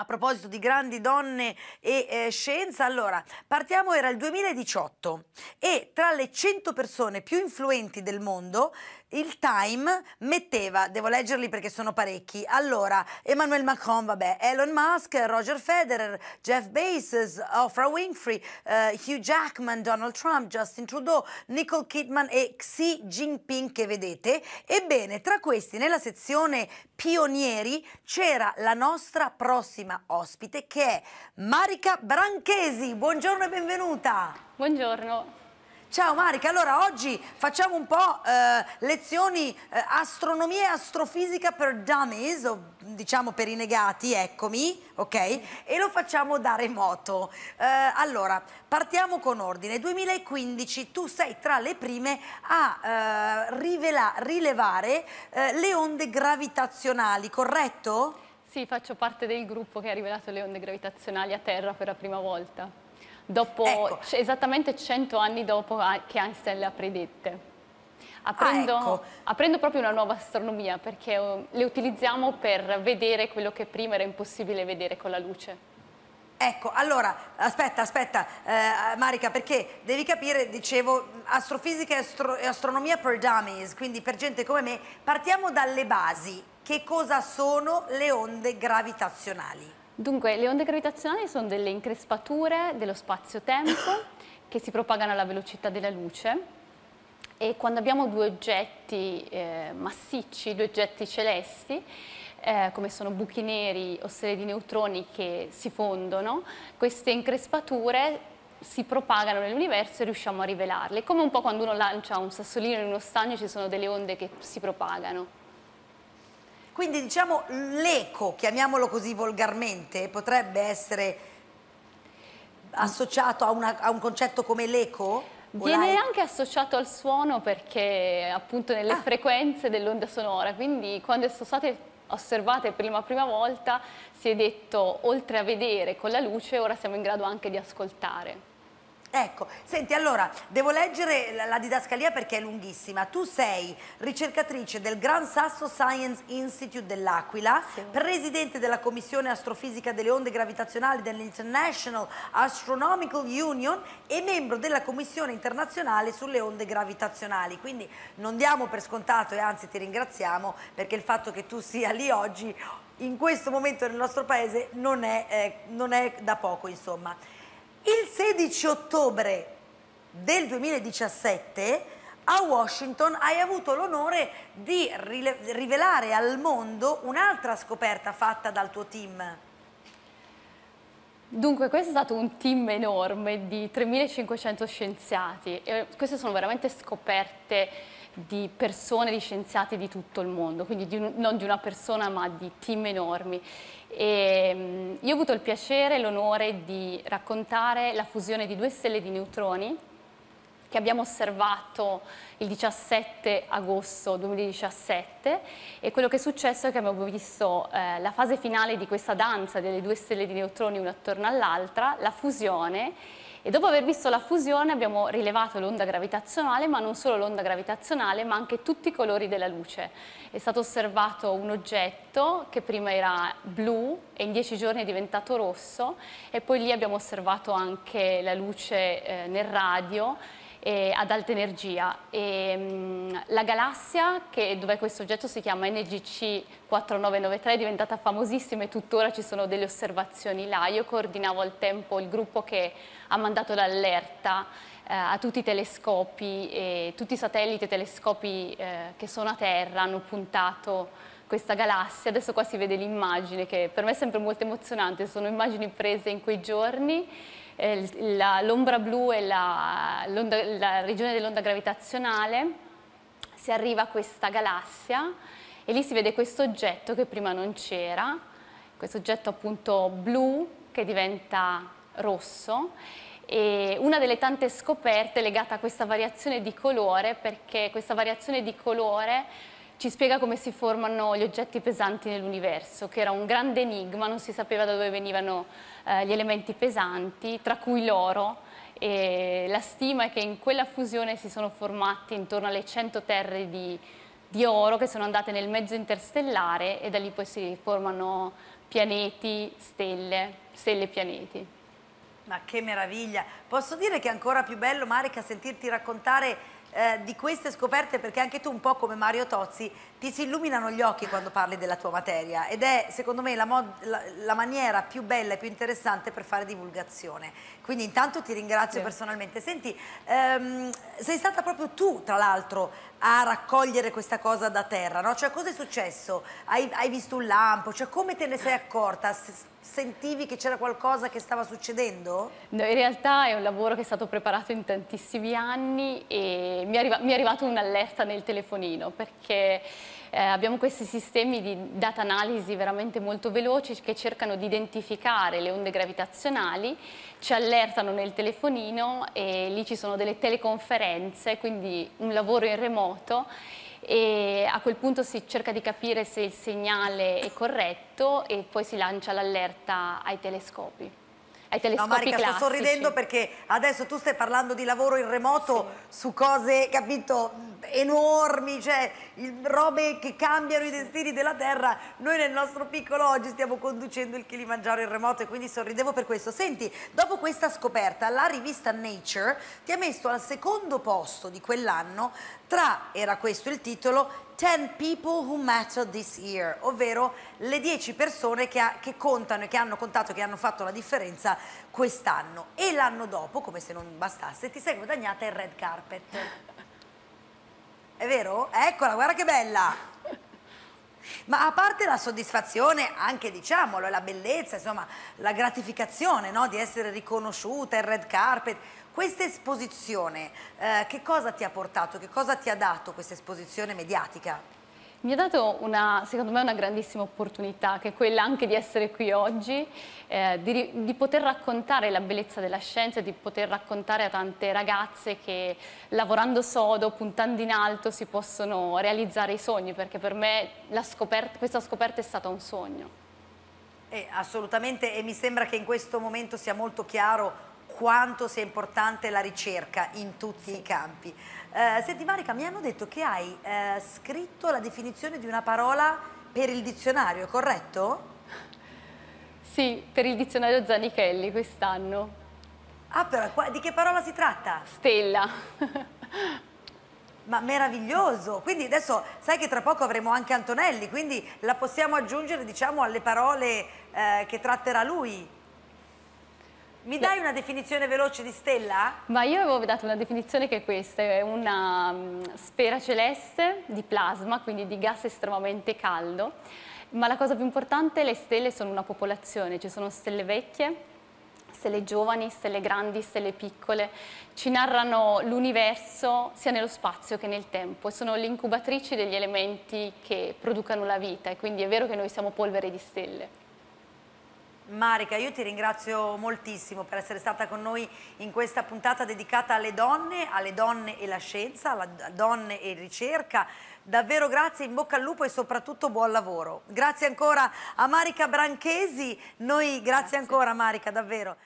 A proposito di grandi donne e eh, scienza, allora partiamo, era il 2018 e tra le 100 persone più influenti del mondo il Time metteva, devo leggerli perché sono parecchi, allora Emmanuel Macron, vabbè, Elon Musk, Roger Federer, Jeff Bezos, Oprah Winfrey, uh, Hugh Jackman, Donald Trump, Justin Trudeau, Nicole Kidman e Xi Jinping che vedete. Ebbene, tra questi nella sezione pionieri c'era la nostra prossima ospite che è Marica Branchesi. Buongiorno e benvenuta. Buongiorno. Ciao Marica, allora oggi facciamo un po' eh, lezioni eh, astronomia e astrofisica per dummies, o diciamo per i negati, eccomi, ok? E lo facciamo da remoto. Eh, allora, partiamo con ordine. 2015 tu sei tra le prime a eh, rivela, rilevare eh, le onde gravitazionali, corretto? Sì, faccio parte del gruppo che ha rivelato le onde gravitazionali a Terra per la prima volta dopo, ecco. esattamente 100 anni dopo che Einstein le ha predette. Aprendo, ah, ecco. aprendo, proprio una nuova astronomia perché uh, le utilizziamo per vedere quello che prima era impossibile vedere con la luce. Ecco, allora, aspetta, aspetta, eh, Marica, perché devi capire, dicevo, astrofisica e, astro e astronomia per dummies, quindi per gente come me, partiamo dalle basi. Che cosa sono le onde gravitazionali? Dunque, le onde gravitazionali sono delle increspature dello spazio-tempo che si propagano alla velocità della luce e quando abbiamo due oggetti eh, massicci, due oggetti celesti, eh, come sono buchi neri o stelle di neutroni che si fondono, queste increspature si propagano nell'universo e riusciamo a rivelarle. Come un po' quando uno lancia un sassolino in uno stagno ci sono delle onde che si propagano. Quindi diciamo l'eco, chiamiamolo così volgarmente, potrebbe essere associato a, una, a un concetto come l'eco? Viene anche associato al suono perché appunto nelle ah. frequenze dell'onda sonora, quindi quando sono state osservate per la prima volta si è detto oltre a vedere con la luce ora siamo in grado anche di ascoltare. Ecco, senti allora, devo leggere la, didascalia perché è lunghissima. Tu sei ricercatrice del Gran Sasso Science Institute dell'Aquila, sì. presidente della Commissione Astrofisica delle Onde Gravitazionali dell'International Astronomical Union e membro della Commissione Internazionale sulle Onde Gravitazionali. Quindi non diamo per scontato e anzi ti ringraziamo perché il fatto che tu sia lì oggi in questo momento nel nostro paese non è, eh, non è da poco insomma. Il 16 ottobre del 2017 a Washington hai avuto l'onore di rivelare al mondo un'altra scoperta fatta dal tuo team. Dunque questo è stato un team enorme di 3500 scienziati e queste sono veramente scoperte di persone, di scienziati di tutto il mondo, quindi di un, non di una persona ma di team enormi. E, um, io ho avuto il piacere e l'onore di raccontare la fusione di due stelle di neutroni che abbiamo osservato il 17 agosto 2017 e quello che è successo è che abbiamo visto eh, la fase finale di questa danza delle due stelle di neutroni una attorno all'altra, la fusione e dopo aver visto la fusione abbiamo rilevato l'onda gravitazionale, ma non solo l'onda gravitazionale, ma anche tutti i colori della luce. È stato osservato un oggetto che prima era blu e in dieci giorni è diventato rosso e poi lì abbiamo osservato anche la luce eh, nel radio eh, ad alta energia. E, mh, mm, la galassia, che, dove questo oggetto si chiama NGC 4993, è diventata famosissima e tuttora ci sono delle osservazioni là. Io coordinavo al tempo il gruppo che ha mandato l'allerta eh, a tutti i telescopi e tutti i satelliti e telescopi eh, che sono a terra hanno puntato questa galassia. Adesso qua si vede l'immagine che per me è sempre molto emozionante, sono immagini prese in quei giorni eh, l'ombra blu e la, la regione dell'onda gravitazionale, si arriva a questa galassia e lì si vede questo oggetto che prima non c'era, questo oggetto appunto blu che diventa rosso. E una delle tante scoperte legata a questa variazione di colore perché questa variazione di colore ci spiega come si formano gli oggetti pesanti nell'universo, che era un grande enigma, non si sapeva da dove venivano eh, gli elementi pesanti, tra cui l'oro, e la stima è che in quella fusione si sono formati intorno alle 100 terre di, di oro che sono andate nel mezzo interstellare e da lì poi si formano pianeti, stelle, stelle e pianeti. Ma che meraviglia! Posso dire che è ancora più bello, Marica, sentirti raccontare eh, di queste scoperte perché anche tu un po' come Mario Tozzi ti si illuminano gli occhi quando parli della tua materia ed è secondo me la, la, la maniera più bella e più interessante per fare divulgazione quindi intanto ti ringrazio sì. personalmente senti ehm, sei stata proprio tu tra l'altro a raccogliere questa cosa da terra no? cioè cosa è successo? Hai, hai visto un lampo? cioè come te ne sei accorta? Sentivi che c'era qualcosa che stava succedendo? No, in realtà è un lavoro che è stato preparato in tantissimi anni e mi è, arriva mi è arrivata un'allerta nel telefonino perché eh, abbiamo questi sistemi di data analisi veramente molto veloci che cercano di identificare le onde gravitazionali, ci allertano nel telefonino e lì ci sono delle teleconferenze, quindi un lavoro in remoto e a quel punto si cerca di capire se il segnale è corretto e poi si lancia l'allerta ai telescopi ai telescopi no, Marica, classici. sto sorridendo perché adesso tu stai parlando di lavoro in remoto sì. su cose, capito, enormi, cioè robe che cambiano i destini della Terra. Noi nel nostro piccolo oggi stiamo conducendo il Kilimangiaro in remoto e quindi sorridevo per questo. Senti, dopo questa scoperta, la rivista Nature ti ha messo al secondo posto di quell'anno tra, era questo il titolo, 10 people who matter this year, ovvero le 10 persone che, ha, che contano e che hanno contato, che hanno fatto la differenza quest'anno. E l'anno dopo, come se non bastasse, ti sei guadagnata il red carpet. È vero? Eccola, guarda che bella! Ma a parte la soddisfazione, anche diciamolo, la bellezza, insomma, la gratificazione no? di essere riconosciuta, il red carpet, questa esposizione, eh, che cosa ti ha portato, che cosa ti ha dato questa esposizione mediatica? Mi ha dato una, secondo me una grandissima opportunità, che è quella anche di essere qui oggi, eh, di, di, poter raccontare la bellezza della scienza, di poter raccontare a tante ragazze che lavorando sodo, puntando in alto, si possono realizzare i sogni, perché per me scoperta, questa scoperta è stata un sogno. Eh, assolutamente e mi sembra che in questo momento sia molto chiaro quanto sia importante la ricerca in tutti sì. i campi. Eh, senti Marica, mi hanno detto che hai eh, scritto la definizione di una parola per il dizionario, corretto? Sì, per il dizionario Zanichelli quest'anno. Ah, però di che parola si tratta? Stella. Ma meraviglioso! Quindi adesso sai che tra poco avremo anche Antonelli, quindi la possiamo aggiungere diciamo alle parole eh, che tratterà lui. Mi dai una definizione veloce di stella? Ma io avevo dato una definizione che è questa, è una um, sfera celeste di plasma, quindi di gas estremamente caldo, ma la cosa più importante, le stelle sono una popolazione, ci sono stelle vecchie, stelle giovani, stelle grandi, stelle piccole, ci narrano l'universo sia nello spazio che nel tempo e sono le incubatrici degli elementi che producano la vita e quindi è vero che noi siamo polvere di stelle. Marica, io ti ringrazio moltissimo per essere stata con noi in questa puntata dedicata alle donne, alle donne e la scienza, alle donne e ricerca. Davvero grazie, in bocca al lupo e soprattutto buon lavoro. Grazie ancora a Marica Branchesi, noi grazie, grazie. ancora Marica, davvero.